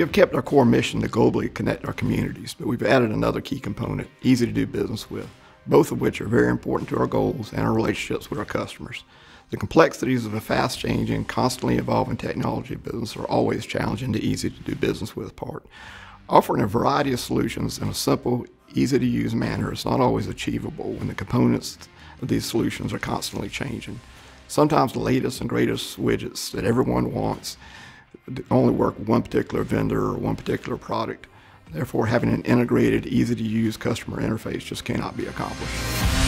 have kept our core mission to globally connect our communities, but we've added another key component, easy to do business with, both of which are very important to our goals and our relationships with our customers. The complexities of a fast changing, constantly evolving technology business are always challenging the easy to do business with part. Offering a variety of solutions in a simple, easy to use manner is not always achievable when the components of these solutions are constantly changing. Sometimes the latest and greatest widgets that everyone wants only work one particular vendor or one particular product. Therefore, having an integrated, easy to use customer interface just cannot be accomplished.